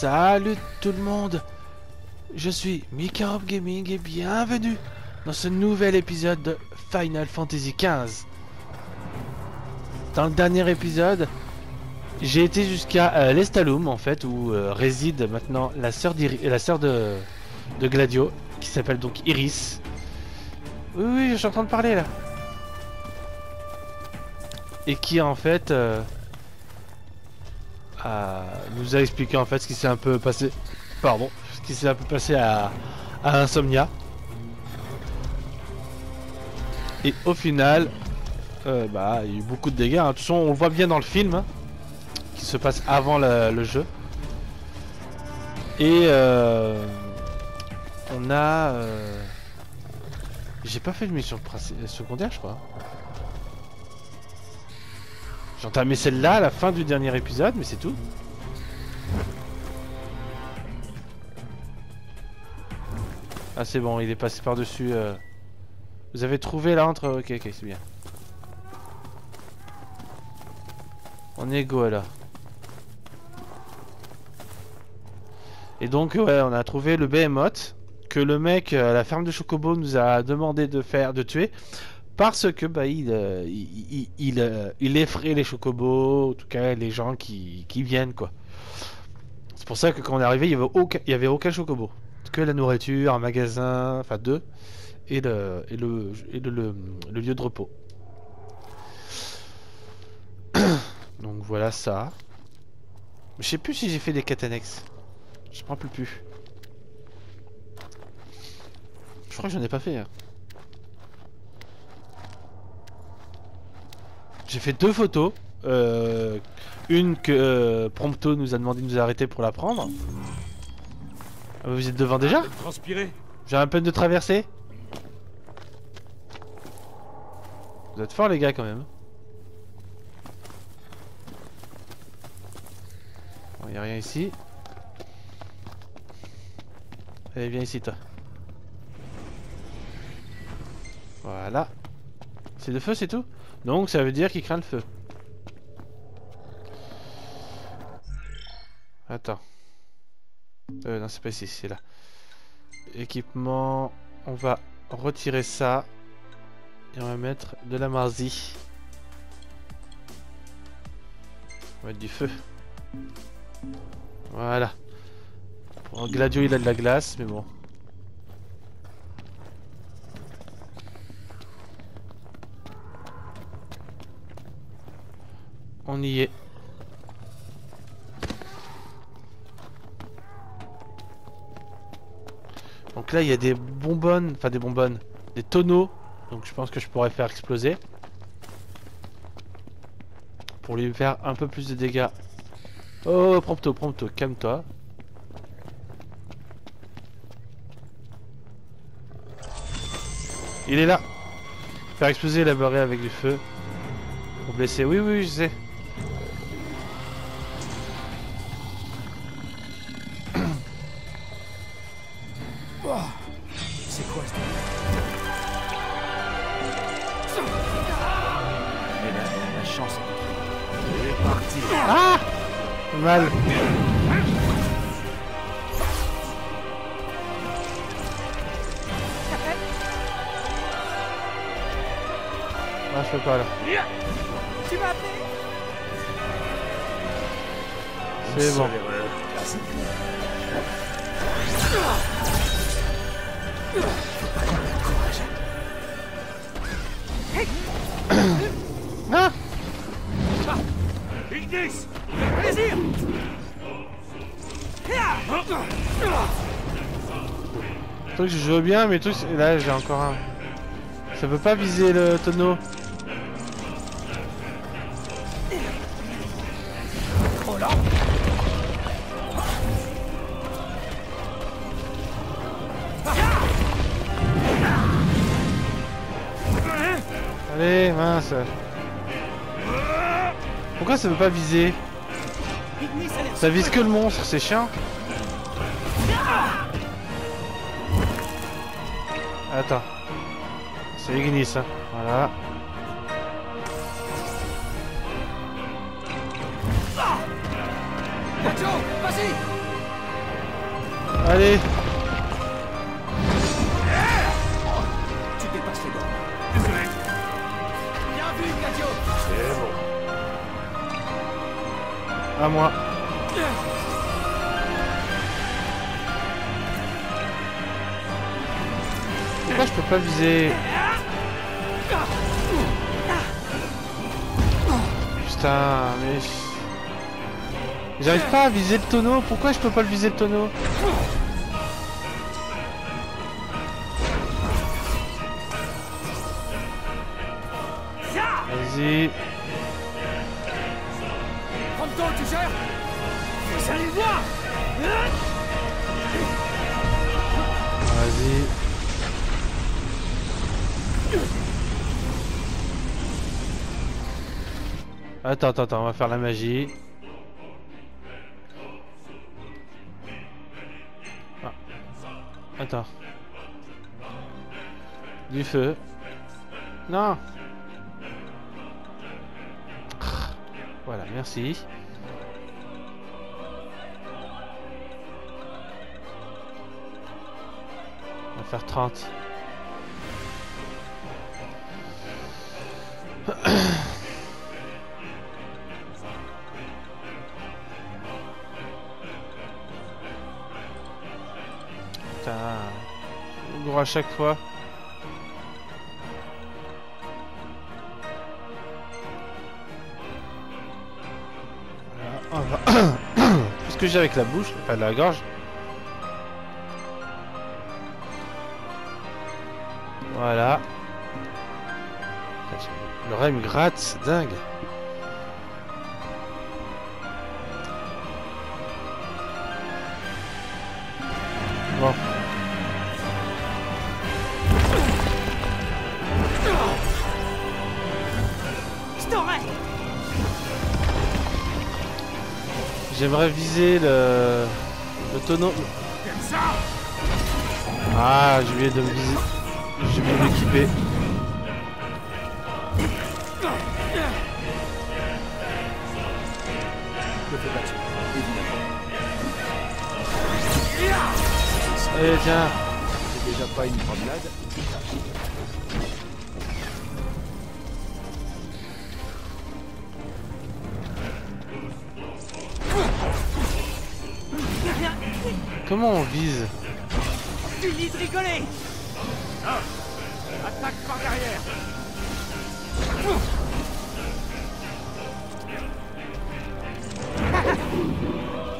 Salut tout le monde Je suis Mikarop Gaming et bienvenue dans ce nouvel épisode de Final Fantasy XV. Dans le dernier épisode, j'ai été jusqu'à euh, en fait, où euh, réside maintenant la sœur, la sœur de, de Gladio, qui s'appelle donc Iris. Oui, oui, je suis en train de parler là. Et qui en fait... euh, nous a expliqué en fait ce qui s'est un peu passé... Pardon. Ce qui s'est un peu passé à, à Insomnia. Et au final... euh, bah, il y a eu beaucoup de dégâts. hein. De toute façon, on le voit bien dans le film. hein, qui se passe avant le, jeu. Et... euh, on a... euh, J'ai pas fait de mission secondaire, je crois. J'ai entamé celle-là à la fin du dernier épisode, mais c'est tout. Ah c'est bon, il est passé par-dessus. euh. Vous avez trouvé là entre... Ok, ok, c'est bien. On est go là. Et donc ouais, on a trouvé le behemoth que le mec euh, à la ferme de Chocobo nous a demandé de faire, de tuer. Parce que bah il, euh, il, euh, il effraie les chocobos, en tout cas les gens qui, qui viennent quoi. C'est pour ça que quand on est arrivé, il y avait aucun, chocobo. Que la nourriture, un magasin, enfin deux, et le, et le, et le lieu de repos. Donc voilà ça. Je sais plus si j'ai fait des quêtes annexes. Je me rappelle plus. Je crois que j'en ai pas fait. hein. J'ai fait deux photos. Euh, une que euh, Prompto nous a demandé de nous arrêter pour la prendre. Ah, Vous êtes devant déjà Transpirer J'ai à peine de traverser. Vous êtes forts les gars quand même. Bon, y a rien ici. Allez viens ici toi. Voilà. C'est de feu c'est tout? Donc ça veut dire qu'il craint le feu. Attends. Euh, non, c'est pas ici, c'est là. Équipement. On va retirer ça. Et on va mettre de la marzie. On va mettre du feu. Voilà. Bon, Gladio il a de la glace, mais bon. On y est. Donc là, il y a des bonbonnes, enfin des bonbonnes, des tonneaux. Donc je pense que je pourrais faire exploser. Pour lui faire un peu plus de dégâts. Oh, prompto, prompto, calme-toi. Il est là. Faire exploser la barrière avec du feu. Pour blesser. Oui, oui, je sais. Bien, mais c'est- là j'ai encore un. Ça peut pas viser le tonneau. Allez, mince. Pourquoi ça veut pas viser? Ça vise que le monstre, c'est chiant. Attends. C'est Ignis, hein. Voilà. Vas-y Allez Tu dépasses les bornes. Désolé. Bien vu, Cadio C'est bon. À moi. Pourquoi je peux pas viser. Putain, mais... J'arrive pas à viser le tonneau, pourquoi je peux pas le viser le tonneau? Vas-y. Attends, attends, attends, on va faire la magie. Ah. Attends. Du feu. Non Voilà, merci. On va faire 30. Gros à chaque fois. Voilà, Tout ce que j'ai avec la bouche, enfin la gorge. Voilà. Le rêve gratte, dingue. J'aimerais viser le... le tonneau. Ah, j'ai oublié de me viser. J'ai oublié de m'équiper. Allez, tiens. C'est déjà pas une promenade. Comment on vise Finis de rigoler. Attaque par derrière.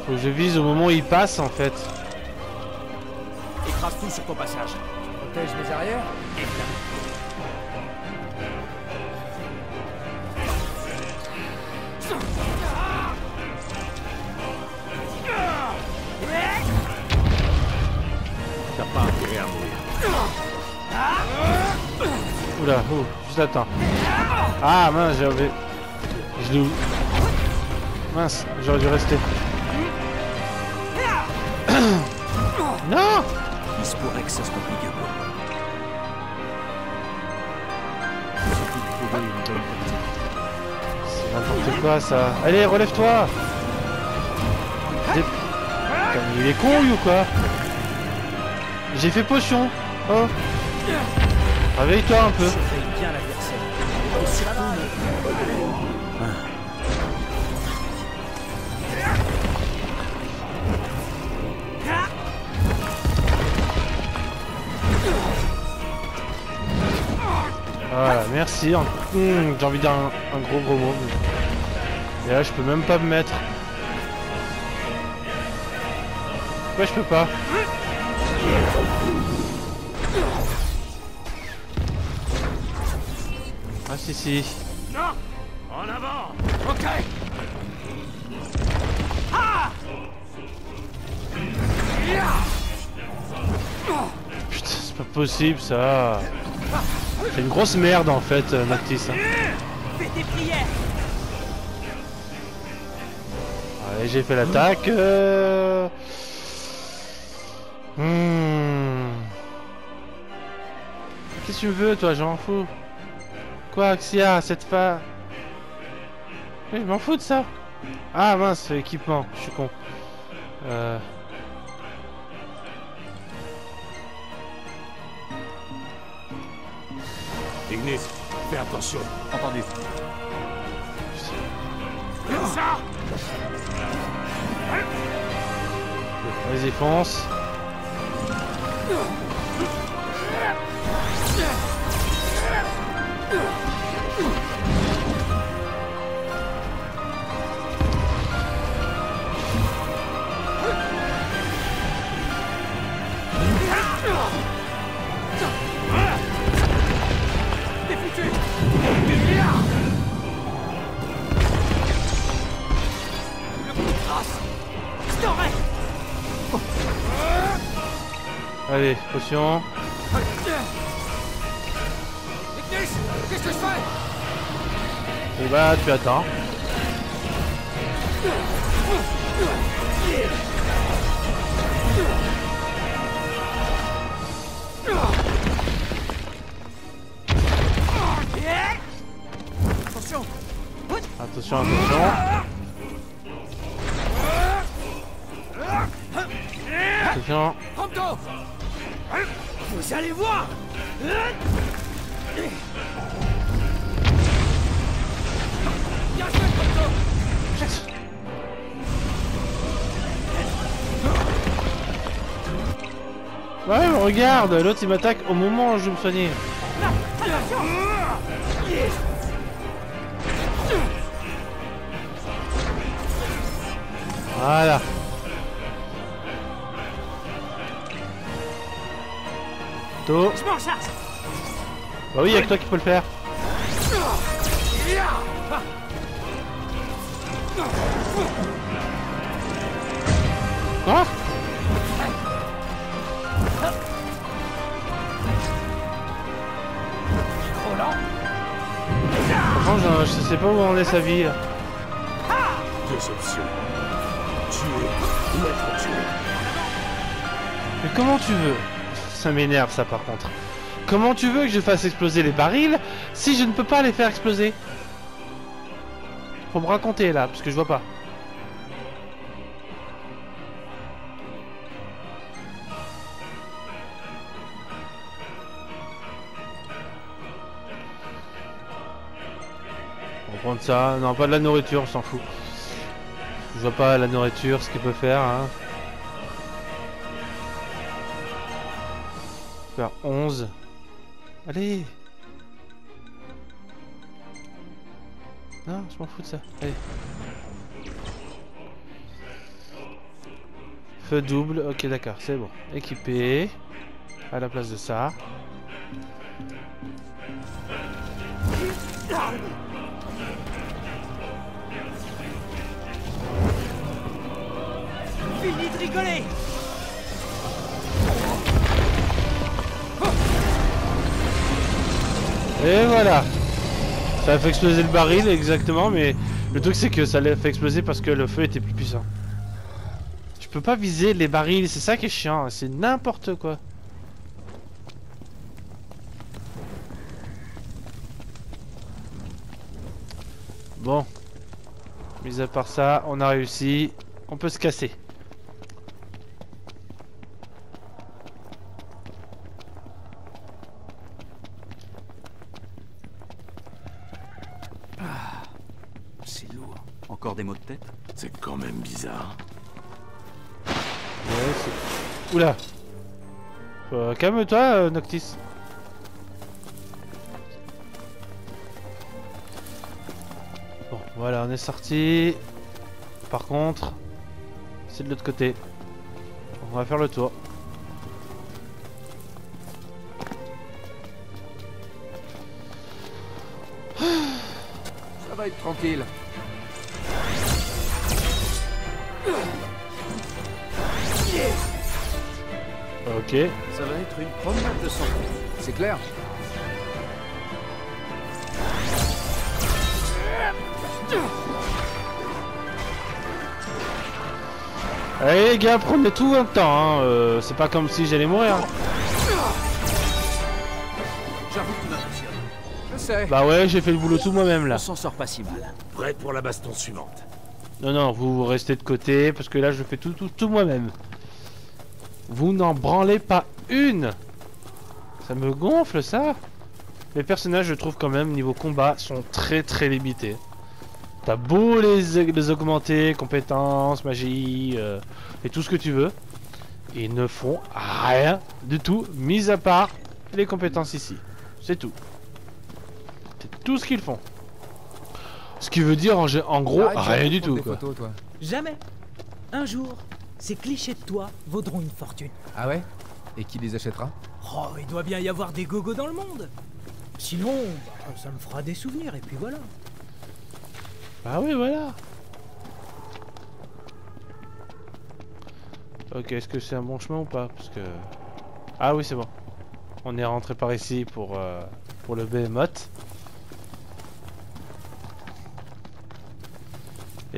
Faut que je vise au moment où il passe en fait. Oh, juste attends. Ah mince, j'avais. Je l'ai. Mince, j'aurais dû rester. non Il se pourrait que ça. C'est n'importe quoi ça. Allez, relève-toi Il est con lui ou quoi J'ai fait potion Oh Réveille-toi un peu Hum, J'ai envie de dire un, un gros gros mot. Et là, je peux même pas me mettre. Pourquoi je peux pas Ah si si. Non En avant Ok Ah Putain, c'est pas possible ça. C'est une grosse merde en fait, euh, Noctis. hein. Fais tes prières Allez, j'ai fait l'attaque. euh. Hmm. Qu'est-ce que tu veux, toi J'en fous. Quoi, Axia, cette fa... Je m'en fous de ça. Ah mince, équipement, je suis con. Euh... Ignis, fais attention. Entendu. Ça Vas-y, fonce. Allez, potion. Et bah, tu attends. Attention. Attention. Bien joué, Prompto Ouais, mais regarde, l'autre il m'attaque au moment où je me soignais. Voilà. To. Je m'en charge Bah oui, y'a que toi qui peux le faire. Lent Franchement, je, je sais pas où en est sa vie. là. Deux options. Tuer ou être tué. Mais comment tu veux? Ça m'énerve ça par contre. Comment tu veux que je fasse exploser les barils si je ne peux pas les faire exploser? Faut me raconter là, parce que je vois pas. On va prendre ça. Non, pas de la nourriture, on s'en fout. Je vois pas la nourriture, ce qu'il peut faire. Hein. Faire 11. Allez Non, je m'en fous de ça. Allez. Feu double, ok d'accord, c'est bon. Équipé. À la place de ça. Fini de rigoler Et voilà Ça a fait exploser le baril exactement, mais le truc c'est que ça l'a fait exploser parce que le feu était plus puissant. Je peux pas viser les barils, c'est ça qui est chiant, c'est n'importe quoi. Bon. Mis à part ça, on a réussi. On peut se casser. Euh, Calme-toi, euh, Noctis. Bon, voilà, on est sorti. Par contre, c'est de l'autre côté. On va faire le tour. Ça va être tranquille. Ok. Ça va être une promenade de sang. C'est clair Allez les gars, prenez tout en temps. Hein. euh, c'est pas comme si j'allais mourir. hein. J'avoue que tu m'impressionnes. Je sais. Bah ouais, j'ai fait le boulot tout moi-même là. On s'en sort pas si mal. Prêt pour la baston suivante. Non, non, vous restez de côté parce que là je fais tout, tout, tout moi-même. Vous n'en branlez pas une Ça me gonfle ça Les personnages, je trouve quand même, niveau combat, sont très très limités. T'as beau les, les augmenter, compétences, magie, euh, et tout ce que tu veux. Ils ne font rien du tout, mis à part les compétences ici. C'est tout. C'est tout ce qu'ils font. Ce qui veut dire en, gros Arrête, rien du tout des quoi. photos, toi. Jamais. Un jour, ces clichés de toi vaudront une fortune. Ah ouais? Et qui les achètera? Oh, il doit bien y avoir des gogos dans le monde. Sinon, bah, ça me fera des souvenirs et puis voilà. Bah oui voilà. Ok, est-ce que c'est un bon chemin ou pas? Parce que... Ah oui c'est bon. On est rentré par ici pour, euh, pour le behemoth.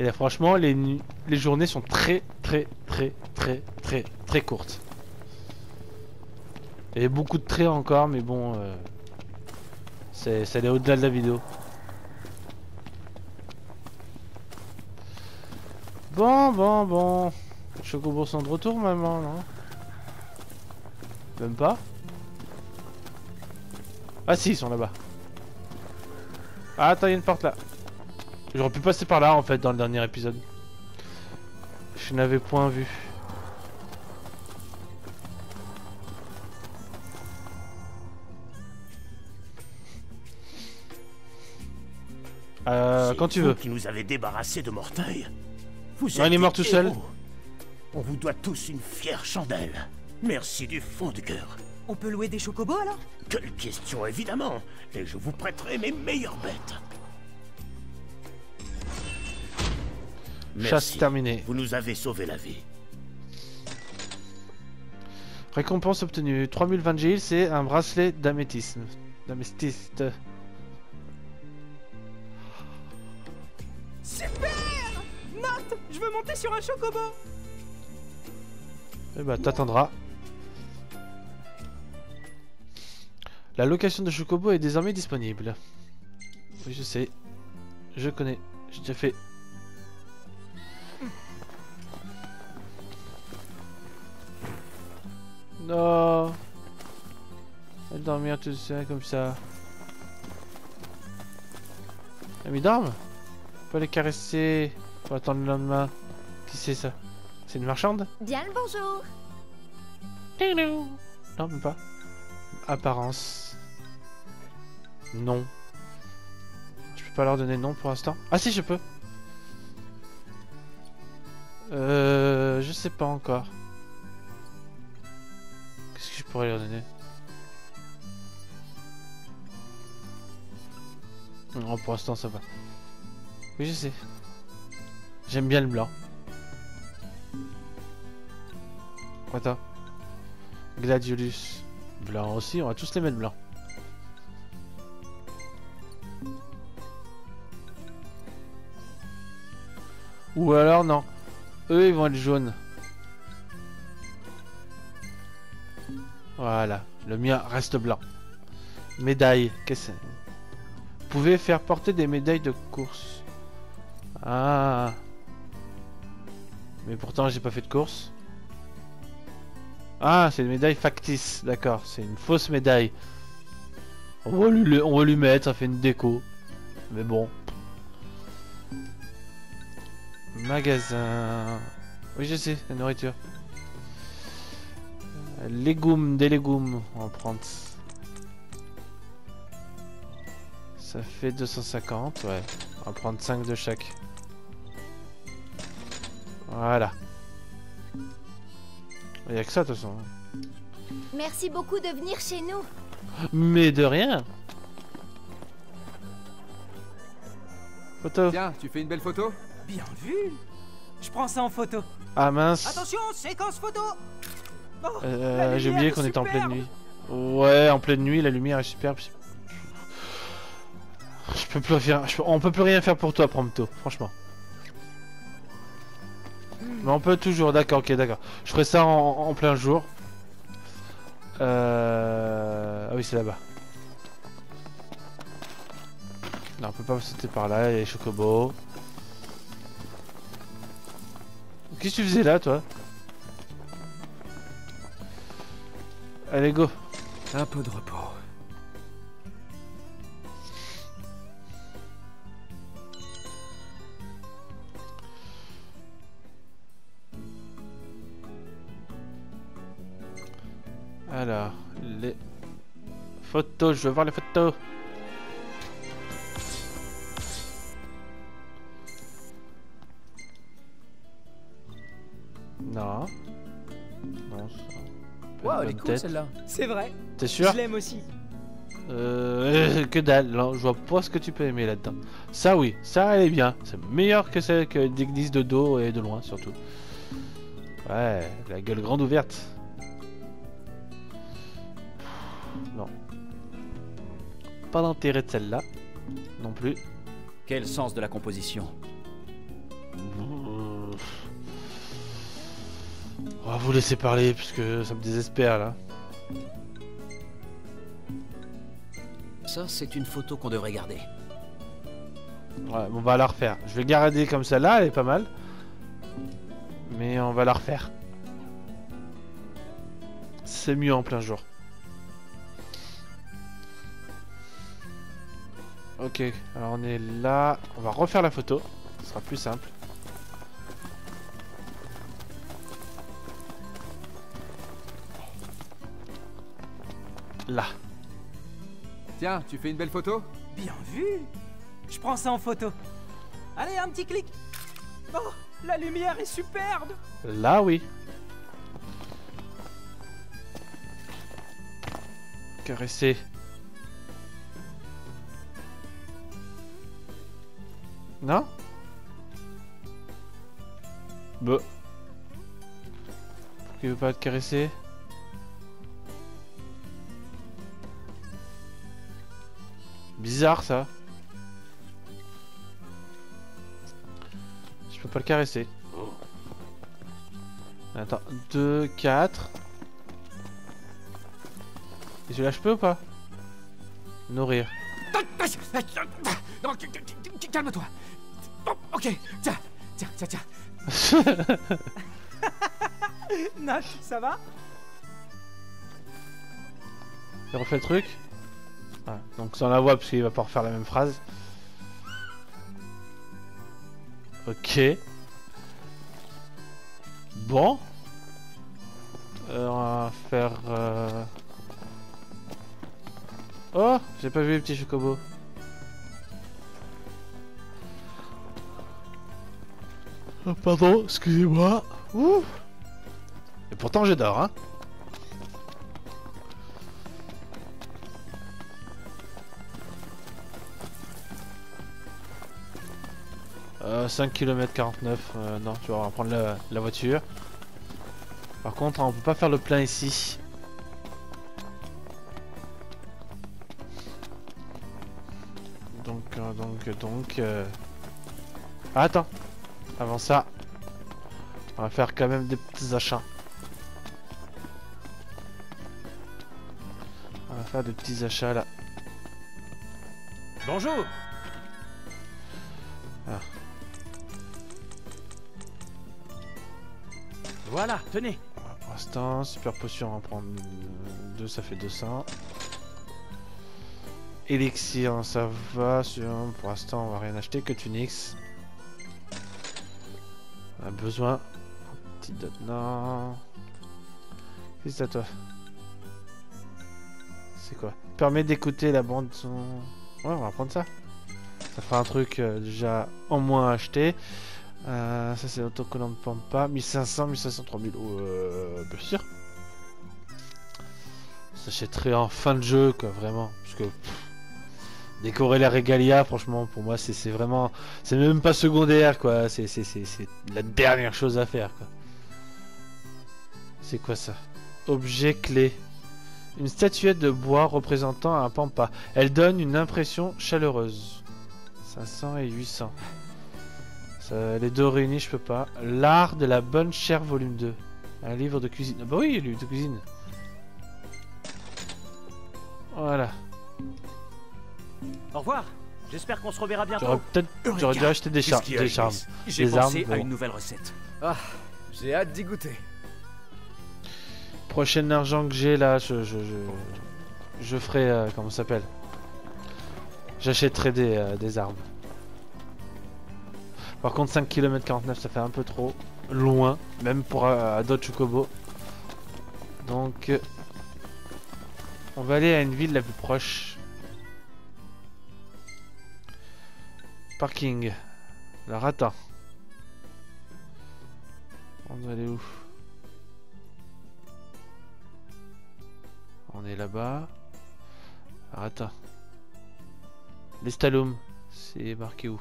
Et là franchement les, les journées sont très très très très très très courtes. A beaucoup de traits encore mais bon... Euh, c'est au-delà de la vidéo. Bon, bon, bon. Les chocobos sont de retour, maman, non? Même pas? Ah si, ils sont là-bas. Ah, attends, il y a une porte là. J'aurais pu passer par là, en fait, dans le dernier épisode. Je n'avais point vu. Euh, quand tu vous veux. qui nous avez débarrassé de Morteuil. Vous Non, il est êtes mort tout seul. On vous doit tous une fière chandelle. Merci du fond du cœur. On peut louer des chocobos alors? Quelle question, évidemment. Et je vous prêterai mes meilleures bêtes. Chasse terminée. Vous nous avez sauvé la vie. Récompense obtenue. 3020 Gil, c'est un bracelet d'améthyste. D'améthyste. Super Note Je veux monter sur un chocobo Eh bah, t'attendras. La location de Chocobo est désormais disponible. Oui, je sais. Je connais. J'ai déjà fait. Non. Elle dormir tout seul comme ça. Ah, mais ils dorment Faut les caresser. Faut attendre le lendemain. Qui c'est ça? C'est une marchande? Bien le bonjour. non, même pas. Apparence. Non. Je peux pas leur donner nom pour l'instant. Ah si, je peux. Euh, je sais pas encore. Pourrais leur donner Non, pour l'instant ça va. Oui, je sais. J'aime bien le blanc. Attends. Gladiolus. Blanc aussi, on va tous les mettre blancs. Ou alors non. Eux ils vont être jaunes. Voilà. Le mien reste blanc. Médaille. Qu'est-ce que c'est? Vous pouvez faire porter des médailles de course. Ah. Mais pourtant j'ai pas fait de course. Ah, c'est une médaille factice, d'accord, c'est une fausse médaille. On va, on va lui mettre, ça fait une déco. Mais bon. Magasin. Oui, je sais, la nourriture. Légumes, des légumes, on va prendre. Ça fait 250, ouais. On va prendre 5 de chaque. Voilà. Il y a que ça de toute façon. Merci beaucoup de venir chez nous. Mais de rien. Photo. Tiens, tu fais une belle photo? Bien vu Je prends ça en photo. Ah mince. Attention, séquence photo Euh, J'ai oublié qu'on était en pleine nuit. Ouais, en pleine nuit, la lumière est superbe. Je peux plus rien. je On peut plus rien faire pour toi, Prompto, franchement. Mais on peut toujours, d'accord, ok, d'accord. Je ferai ça en, en plein jour. Euh... Ah oui, c'est là-bas. Non, on peut pas sauter par là, il y a les chocobos. Qu'est-ce que tu faisais là, toi? Allez, go. Un peu de repos. Alors, les photos, je veux voir les photos. Non. Waouh, elle est cool tête. celle-là. C'est vrai. T'es sûr Je l'aime aussi. Euh, que dalle, non, je vois pas ce que tu peux aimer là-dedans. Ça oui, ça elle est bien. C'est meilleur que celle que d'église de dos et de loin surtout. Ouais, la gueule grande ouverte. Non. Pas d'intérêt de celle-là. Non plus. Quel sens de la composition? On va vous laisser parler puisque ça me désespère là. Ça, c'est une photo qu'on devrait garder. Ouais, on va la refaire. Je vais garder comme celle-là, elle est pas mal. Mais on va la refaire. C'est mieux en plein jour. Ok, alors on est là. On va refaire la photo. Ce sera plus simple. Tiens, tu fais une belle photo Bien vu. Je prends ça en photo. Allez, un petit clic. Oh, la lumière est superbe. Là, oui. Caresser. Non? Bah. Il veut pas te caresser? Bizarre ça. Je peux pas le caresser. Attends, 2, 4. Et celui-là, je peux ou pas? Nourrir. Non, calme-toi. Oh, ok, tiens, tiens, tiens, tiens. Nash, ça va? Il refait le truc Ah, Donc sans la voix, parce qu'il va pas refaire la même phrase. Ok. Bon. Euh, on va faire... euh, Oh J'ai pas vu les petits chocobos. Oh, pardon, excusez-moi. Ouh. Et pourtant j'adore, hein. Euh, 5 km 49, euh, non, tu vois, on va prendre la, voiture. Par contre, on peut pas faire le plein ici. Donc, euh, donc, donc... euh, ah, attends, avant ça, on va faire quand même des petits achats. On va faire des petits achats là. Bonjour. Tenez. Pour l'instant, super potion, on va prendre 2, ça fait 200. Élixir, ça va. Pour l'instant, on va rien acheter que Tunix. On a besoin. Petite dot, non. Qu'est-ce que c'est à toi? C'est quoi? Permet d'écouter la bande son. Ouais, on va prendre ça. Ça fera un truc euh, déjà en moins acheté. Euh, ça c'est autocollant de Pampa, 1500, 1500, 3000, euh, bien sûr. J'achèterai en fin de jeu, quoi, vraiment. Parce que décorer la Regalia, franchement, pour moi, c'est vraiment. C'est même pas secondaire, quoi. C'est la dernière chose à faire, quoi. C'est quoi ça? Objet clé. Une statuette de bois représentant un Pampa. Elle donne une impression chaleureuse. 500 et 800. Ça, les deux réunis, je peux pas. L'art de la bonne chère, volume 2. Un livre de cuisine. Ah bah oui, livre de cuisine. Voilà. Au revoir. J'espère qu'on se reverra bientôt. J'aurais peut-être j'aurais dû acheter des, char des charmes. J'ai Des pensé armes, à bon. une nouvelle recette. J'ai hâte d'y goûter. Prochain argent que j'ai là, je, je, je, je ferai. euh, comment ça s'appelle? J'achèterai des, euh, des armes. Par contre, 5 km 49, ça fait un peu trop loin, même pour euh, d'autres. Donc, euh, On va aller à une ville la plus proche. Parking. Alors attends. On doit aller où? On est là-bas. Alors attends. L'Estalum. C'est marqué où?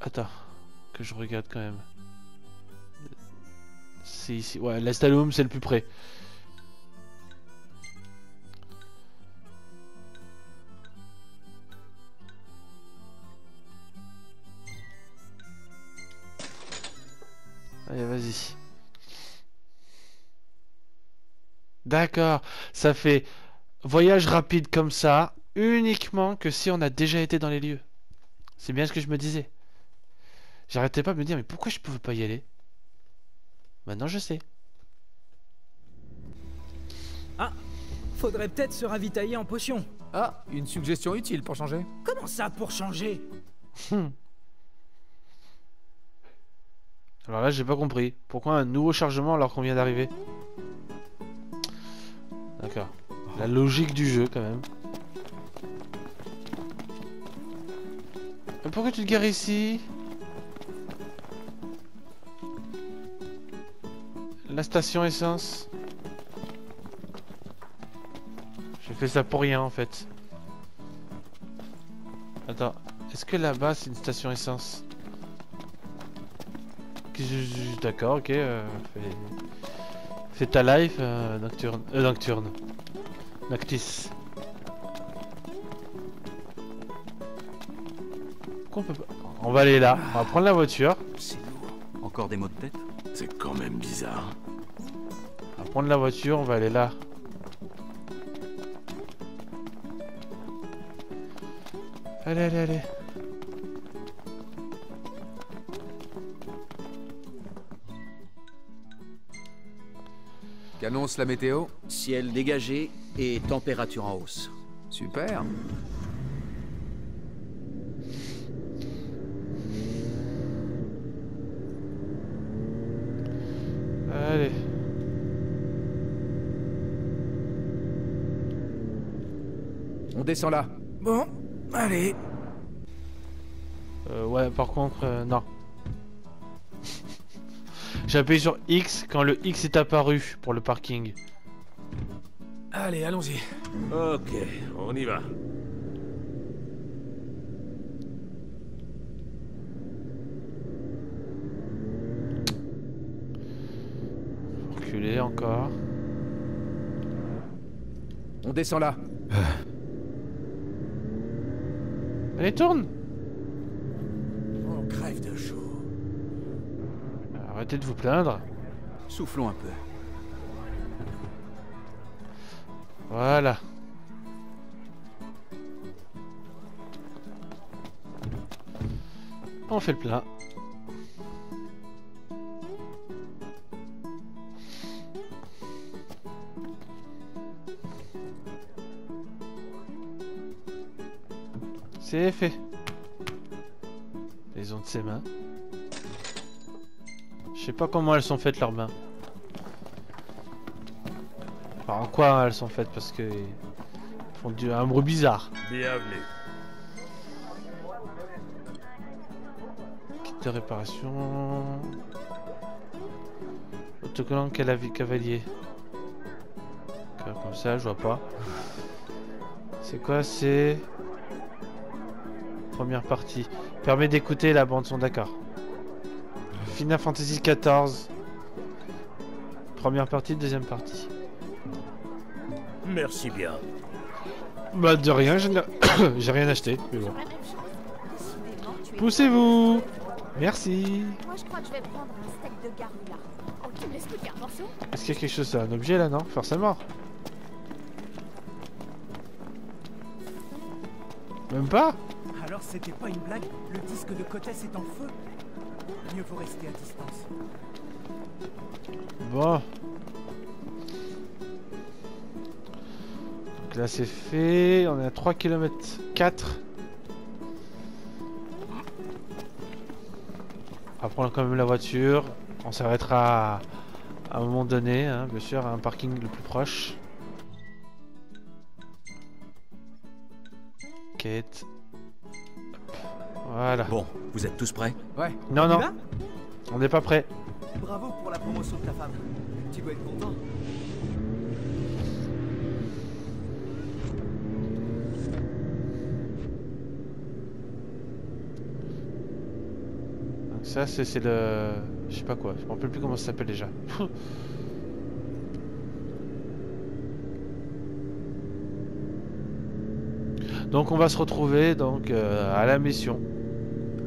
Attends, que je regarde quand même. C'est ici. Ouais, l'Estalum, c'est le plus près. Allez, vas-y. D'accord, ça fait voyage rapide comme ça, uniquement que si on a déjà été dans les lieux. C'est bien ce que je me disais. J'arrêtais pas de me dire, mais pourquoi je pouvais pas y aller? Maintenant je sais. Faudrait peut-être se ravitailler en potions. Ah, une suggestion utile pour changer. Comment ça pour changer? Alors là, j'ai pas compris. Pourquoi un nouveau chargement alors qu'on vient d'arriver? D'accord. La logique du jeu, quand même. Pourquoi tu te gares ici La station essence. J'ai fait ça pour rien, en fait. Attends. Est-ce que là-bas, c'est une station essence D'accord, ok. euh, ta life euh, nocturne. Euh, nocturne. Noctis. On peut pas On va aller là. On va prendre la voiture. C'est lourd. Encore des maux de tête C'est quand même bizarre. On va prendre la voiture. On va aller là. Allez, allez, allez. Qu'annonce la météo? Ciel dégagé et température en hausse. Super. Allez. On descend là. Bon, allez. Euh, ouais, par contre, euh, non. J'ai appuyé sur X quand le X est apparu pour le parking. Allez, allons-y. Ok, on y va. Reculer encore. On descend là. Allez, tourne On crève de chaud. Arrêtez de vous plaindre. Soufflons un peu. Voilà. On fait le plein. C'est fait. Les ont de ses mains. Je sais pas comment elles sont faites leurs mains. Enfin, en quoi elles sont faites parce que font du, un bruit bizarre. Bienvenue. Kit de réparation. Autocollant calavi- cavalier. Ok, Comme ça, je vois pas. C'est quoi C'est première partie. Permet d'écouter la bande son, d'accord. Final Fantasy XIV. Première partie, deuxième partie. Merci bien. Bah de rien, j'ai rien acheté. mais bon. Poussez-vous Merci Moi, je crois que je vais prendre un steak de garou là. Oh, tu me laisses goûter un morceau? Est-ce qu'il y a quelque chose, c'est un objet là, non? Forcément. Même pas? C'était pas une blague? Le disque de Cotes est en feu? Mieux vaut rester à distance. Bon. Donc là c'est fait, on est à 3 km 4. On va prendre quand même la voiture. On s'arrêtera à, à un moment donné, hein, bien sûr, à un parking le plus proche. Quête. Voilà. Bon, vous êtes tous prêts? Ouais. Non, non, on n'est pas prêt. Bravo pour la promotion de ta femme. Tu dois être content. Donc ça, c'est c'est le... Je sais pas quoi, je me rappelle plus comment ça s'appelle déjà. donc on va se retrouver donc euh, à la mission.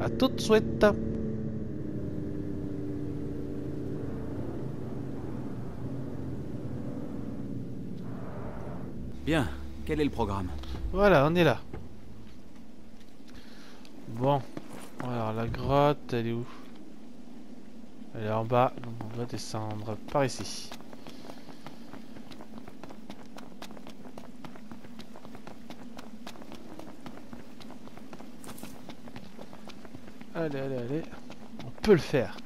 À tout de suite. Bien, quel est le programme? Voilà, on est là. Bon. Alors la grotte, elle est où? Elle est en bas, donc on va descendre par ici. Allez, allez, allez. On peut le faire.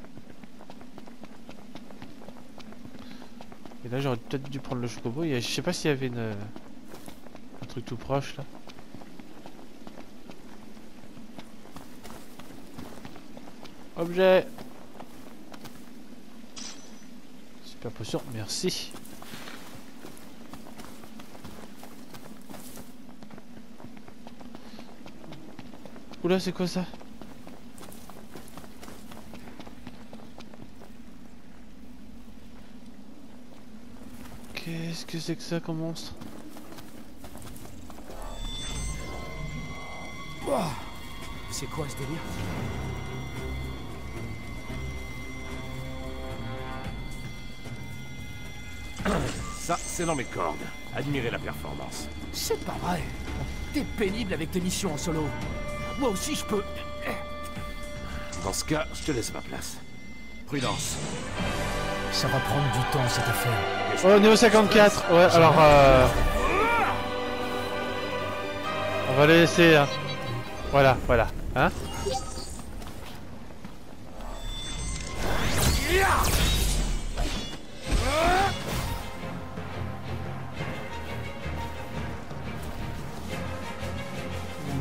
Et là, j'aurais peut-être dû prendre le chocobo. Je sais pas s'il y avait une... un truc tout proche là. Objet. Super potion, merci. Oula, c'est quoi ça Qu'est-ce que c'est que ça comme monstre C'est quoi ce délire Ça, c'est dans mes cordes. Admirez la performance. C'est pas vrai. T'es pénible avec tes missions en solo. Moi aussi, je peux. Dans ce cas, je te laisse ma place. Prudence. Ça va prendre du temps, cette affaire. Oh, niveau 54 Ouais, alors... Euh... On va les laisser, hein. Voilà, voilà. Hein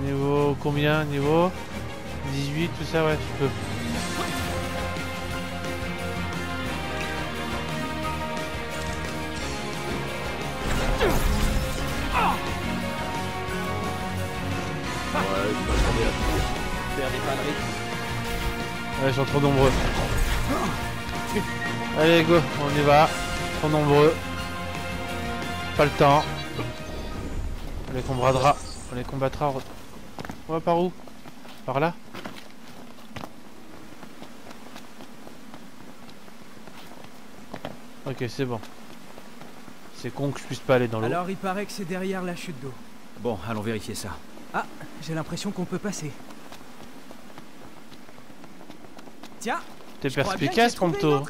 Niveau combien Niveau? 18, tout ça, ouais, tu peux. Sont trop nombreux. Allez, go, on y va. Trop nombreux. Pas le temps. On les combattra. On les combattra. On va par où? Par là? Ok, c'est bon. C'est con que je puisse pas aller dans l'eau. Alors il paraît que c'est derrière la chute d'eau. Bon, allons vérifier ça. Ah, j'ai l'impression qu'on peut passer. Tiens, T'es perspicace, Prompto.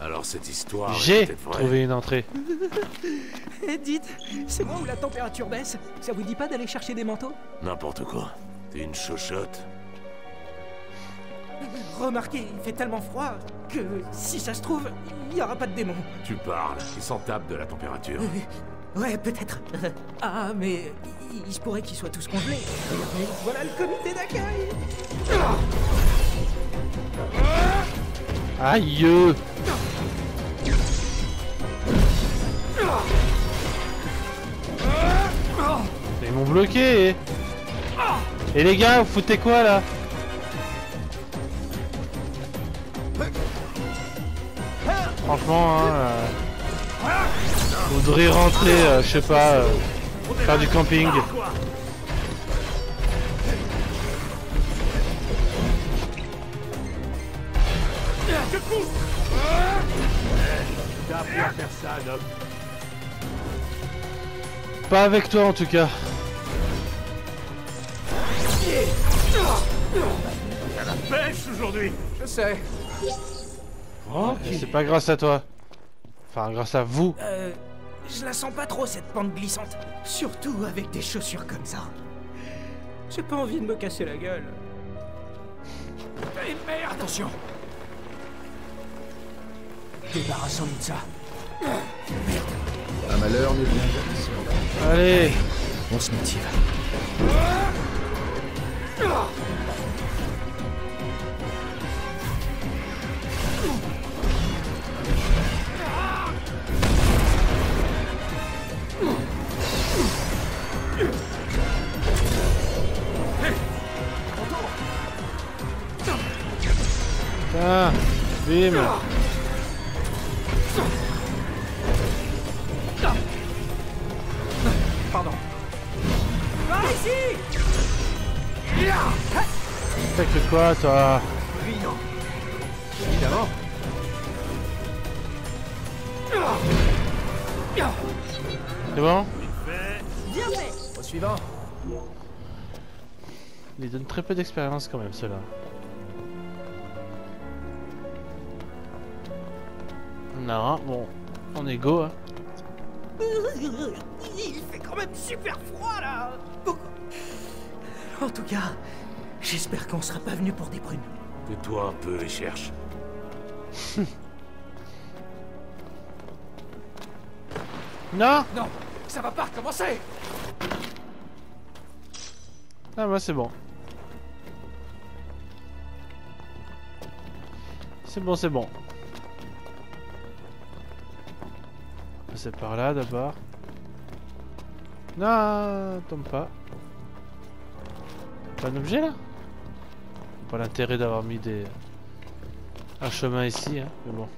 Alors cette histoire J'ai trouvé une entrée. Eh, dites, c'est moi où la température baisse. Ça vous dit pas d'aller chercher des manteaux? N'importe quoi. T'es une chochotte. Remarquez, il fait tellement froid que si ça se trouve, il n'y aura pas de démon. Tu parles. Ils s'en tapent de la température. Ouais, peut-être. Ah, mais il, il se pourrait qu'ils soient tous congelés. Regardez, voilà le comité d'accueil. Aïe. Ils m'ont bloqué. Et les gars, vous foutez quoi là? Franchement, hein, euh, devriez rentrer, euh, je sais pas, euh, faire du camping. Faire ça, Nob. Pas avec toi en tout cas. Pêche aujourd'hui Je sais. C'est pas grâce à toi. Enfin, grâce à vous. Euh, je la sens pas trop cette pente glissante. Surtout avec des chaussures comme ça. J'ai pas envie de me casser la gueule. Attention. Débarrassons-nous de ça. Un malheur n'est bien. Allez On se motive. Ah Bim ici Fais que quoi, toi Brillant. Évidemment. C'est bon Bien fait Au suivant. Il donne très peu d'expérience quand même, ceux-là. Non, bon, on est go, hein. Il fait quand même super froid là En tout cas, j'espère qu'on sera pas venu pour des prunes. Tais-toi un peu et cherche. Non Non, ça va pas recommencer Ah, moi c'est bon. C'est bon, c'est bon. C'est par là d'abord. Non, tombe pas. Pas un là? Pas l'intérêt d'avoir mis des... un chemin ici, hein, mais bon.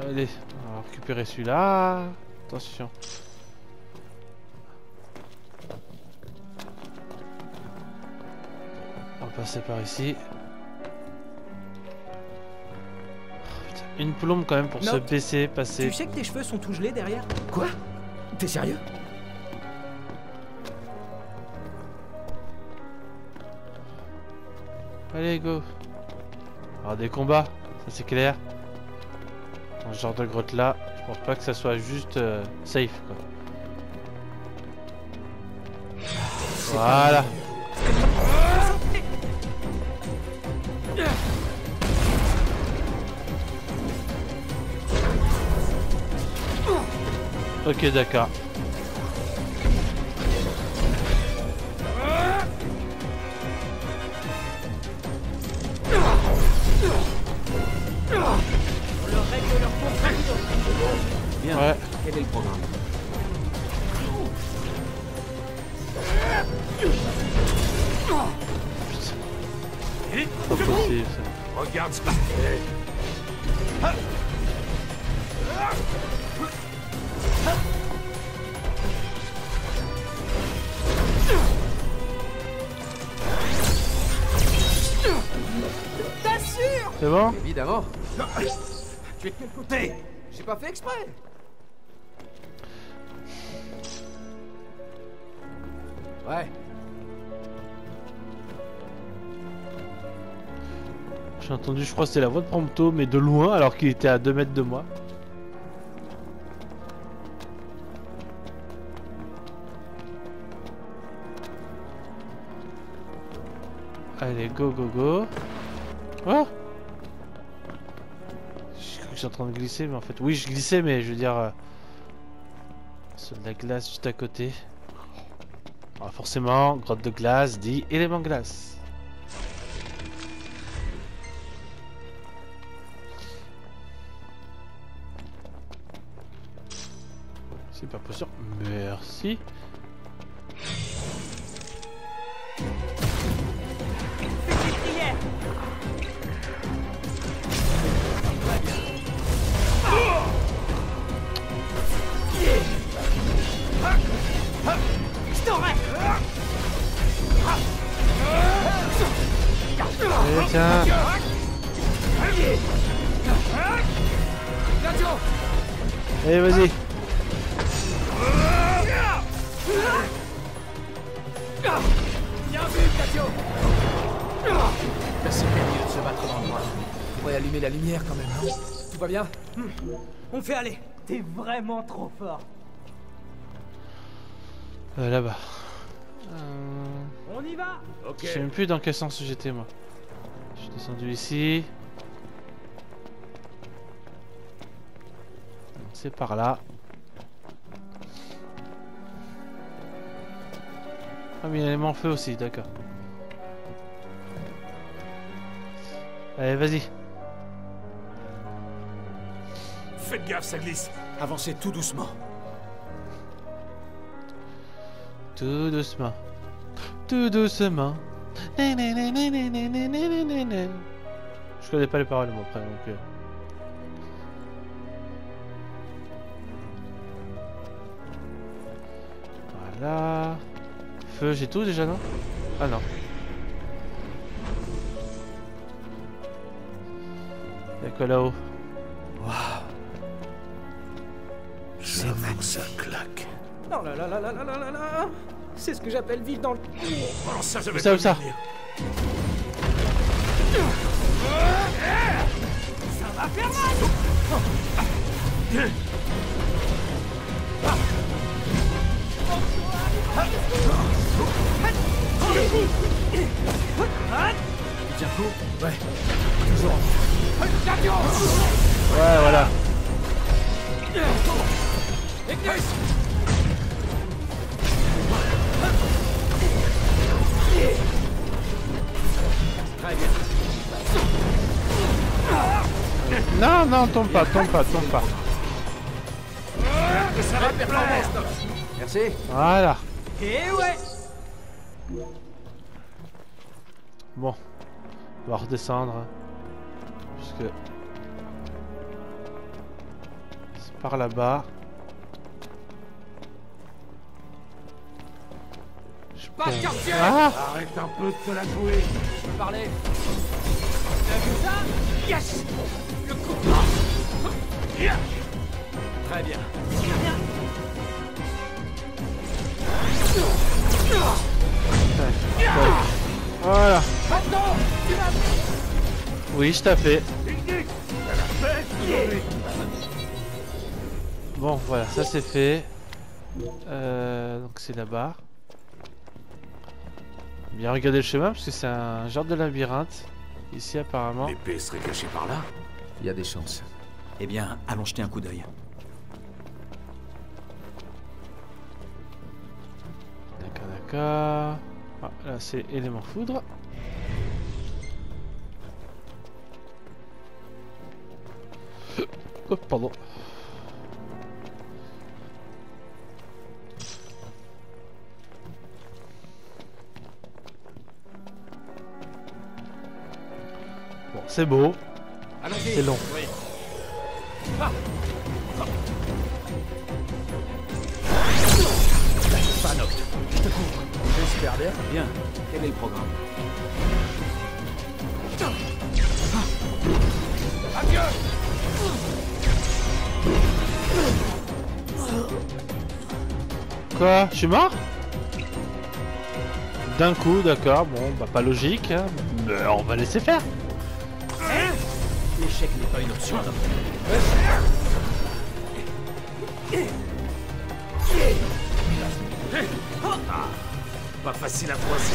Allez, on va récupérer celui-là. Attention. On va passer par ici. Une plombe quand même pour se baisser, passer. Tu sais que tes cheveux sont tout gelés derrière Quoi? T'es sérieux? Allez, go. Alors des combats, ça c'est clair. Dans ce genre de grotte là, je pense pas que ça soit juste euh, safe quoi. Voilà. Ok d'accord. Ouais. Quel est le programme Pas possible ça. Regarde ce que C'est bon Évidemment. Tu es de quel côté? J'ai pas fait exprès. Ouais. J'ai entendu, je crois que c'était la voix de Prompto, mais de loin alors qu'il était à 2 mètres de moi. Go, go, go. Oh J'ai cru que j'étais en train de glisser, mais en fait... Oui, je glissais, mais je veux dire... euh, de la glace juste à côté. Ah, forcément, grotte de glace dit élément glace. C'est pas possible. Merci. On fait aller T'es vraiment trop fort Euh, Là-bas. Euh, On y va Ok. Je sais même plus dans quel sens j'étais moi. Je suis Descendu ici. C'est par là. Ah mais il y a l'élément feu aussi, d'accord. Allez, vas-y. Faites gaffe, ça glisse. Avancez tout doucement. Tout doucement. Tout doucement. Je connais pas les paroles moi après donc. euh. Voilà. Feu, j'ai tout déjà non? Ah non. Y'a quoi là-haut c'est claque. Oh là là là là là là là C'est ce que j'appelle vivre dans le. Oh, ça, ça, ça, ça. Ça va faire mal Tiens Ouais. Toujours. Ouais, voilà. Non, non, tombe pas, tombe pas, tombe pas. Merci. Voilà. Et ouais Bon. On va redescendre. hein. Puisque... C'est par là-bas. Pas peux- Ah Arrête un peu de te la jouer. Parlez T'as vu ça? Yes Le coup de Très bien. Voilà. Oui, je t'ai fait. Bon, voilà, ça c'est fait. Euh, donc c'est là-bas. Bien regarder le chemin parce que c'est un genre de labyrinthe. Ici apparemment. L'épée serait cachée par là. Il y a des chances. Eh bien, allons jeter un coup d'œil. D'accord, d'accord. Ah, là c'est élément foudre. Oh, pardon. Bon, c'est beau, c'est long. J'espère bien. Bien. Quel est le programme Quoi? Je suis mort? D'un coup, d'accord. Bon, bah pas logique, hein, mais on va laisser faire. L'échec n'est pas une option. Pas facile à croiser.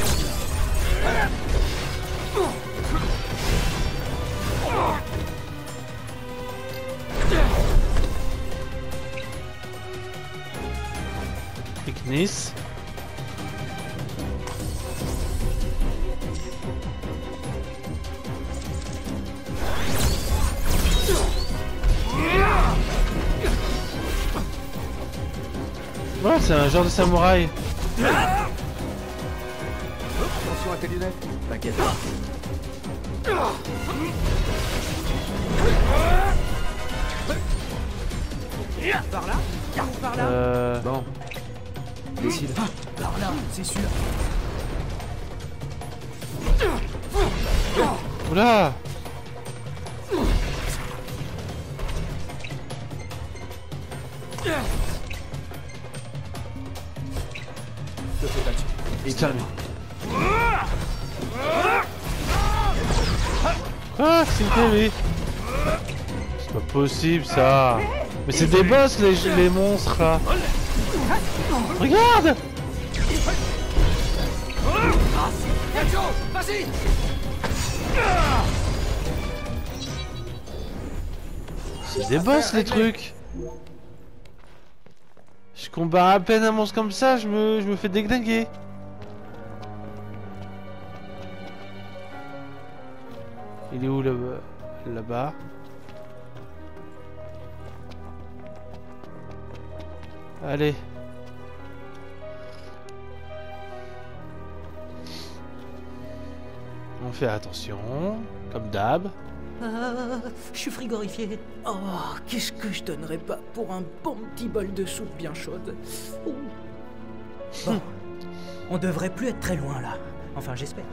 C'est un genre de samouraï. Attention à tes lunettes. T'inquiète. Par là Par là Euh... Bon. Décide. Par là, c'est sûr. Oula C'est pas possible ça. Mais c'est des boss les, les monstres là. Regarde! C'est des boss les trucs. Je combats à peine un monstre comme ça, je me, je me fais déglinguer Allez. On fait attention, comme d'hab. Ah, je suis frigorifié. Oh, qu'est-ce que je donnerais pas pour un bon petit bol de soupe bien chaude? Ouh. Bon, on devrait plus être très loin là. Enfin, j'espère.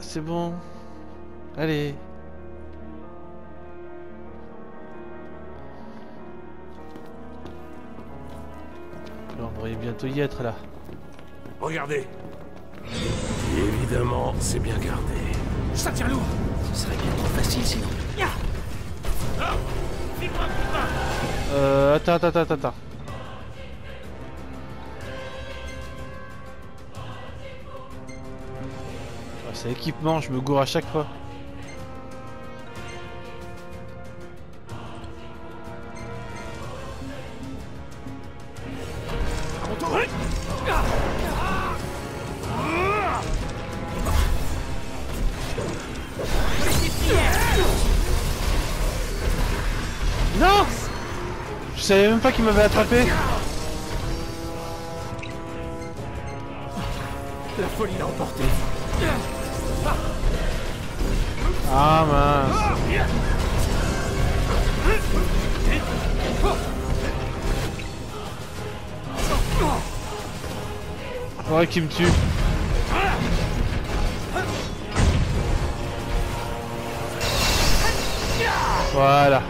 C'est bon. Allez. Devrait bientôt y être là. Regardez. Évidemment, c'est bien gardé. Ça tient lourd Ce serait bien trop facile sinon. Euh, attends, attends, attends, attends. Ah, c'est équipement, je me gourre à chaque fois. Même pas qu'il m'avait attrapé. La folie l'a emporté. Ah mince. Faudrait qu'il me tue. Voilà.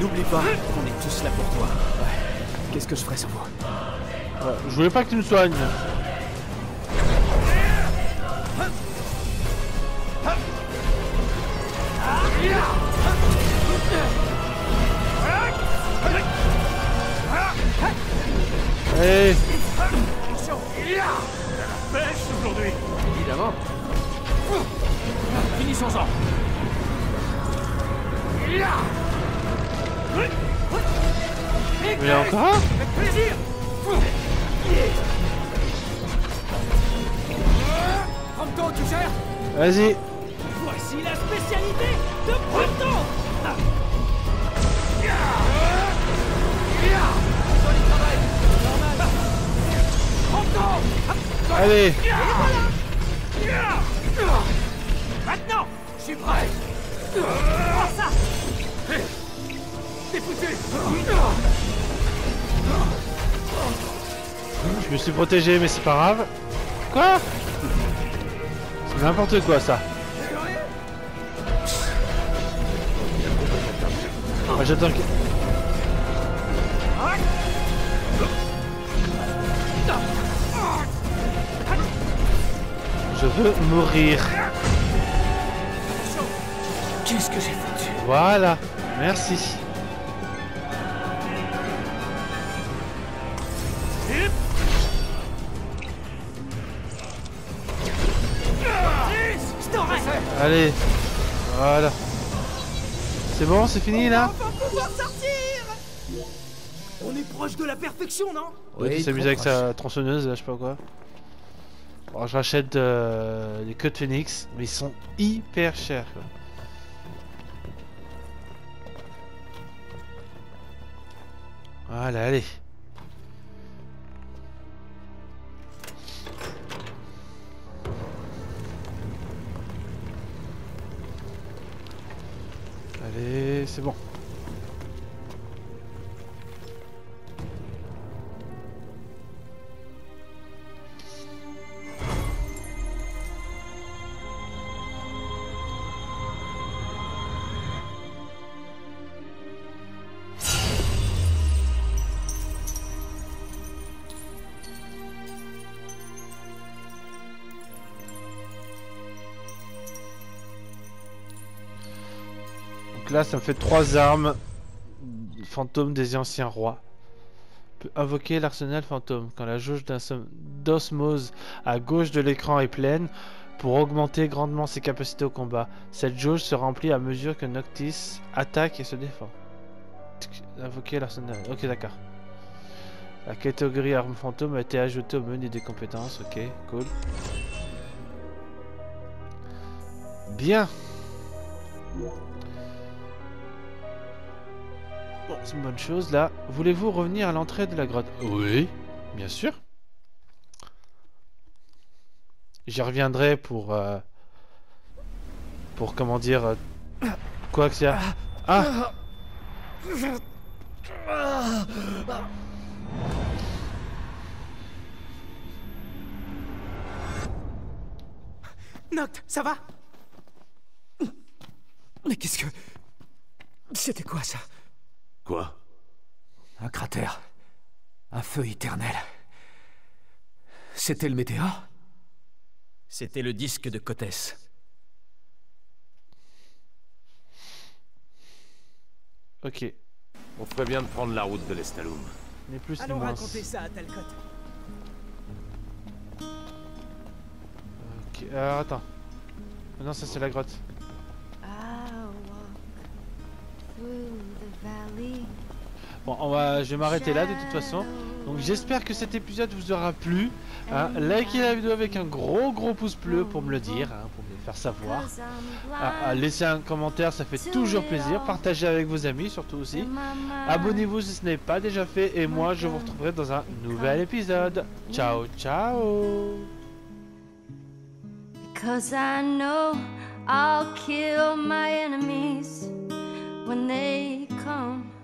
N'oublie pas qu'on est tous là pour toi. Ouais. Qu'est-ce que je ferais sans vous Ouais, Je voulais pas que tu me soignes. Allez Pêche aujourd'hui Évidemment. Finissons-en. A encore Prompto, tu gères Vas-y. Voici la spécialité de Prompto Allez. Maintenant Je suis prêt. Prends ça T'es foutu Je me suis protégé mais c'est pas grave. Quoi? C'est n'importe quoi ça. Moi j'attends que... Je veux mourir. Qu'est-ce que j'ai foutu Voilà. Merci. Allez. Voilà. C'est bon, c'est fini là On est proche de la perfection, non? Ouais, tu s'amuses avec sa tronçonneuse, là, je sais pas quoi. Bon, je rachète euh, des queues de phoenix, mais ils sont hyper chers. Quoi. Voilà, allez. Allez, c'est bon. Ça me fait trois armes fantômes des anciens rois. peut invoquer l'arsenal fantôme quand la jauge d'osmose à gauche de l'écran est pleine pour augmenter grandement ses capacités au combat. Cette jauge se remplit à mesure que Noctis attaque et se défend. Invoquer l'arsenal. Ok, d'accord. La catégorie arme fantôme a été ajoutée au menu des compétences. Ok, cool. Bien. Bon, c'est une bonne chose là. Voulez-vous revenir à l'entrée de la grotte? Oui, bien sûr. J'y reviendrai pour. euh, pour comment dire. euh, quoi que c'est. Ah Noct, ça va? Mais qu'est-ce que... C'était quoi ça? Quoi Un cratère. Un feu éternel. C'était le météore C'était le disque de Cotès. Ok. On ferait bien de prendre la route de l'Estaloum. Ni plus ni Allons raconter ça à Talcott. Ok, alors attends. Ah Non, ça c'est la grotte. Valley. Bon, on va, je vais m'arrêter là de toute façon. Donc j'espère que cet épisode vous aura plu. Hein, likez la vidéo avec un gros gros pouce bleu pour me le dire, hein, pour me le faire savoir. Ah, ah, laissez un commentaire, ça fait toujours plaisir. Partagez avec vos amis surtout aussi. Abonnez-vous si ce n'est pas déjà fait et moi je vous retrouverai dans un nouvel épisode. Ciao ciao Cause I know I'll kill my enemies when they come.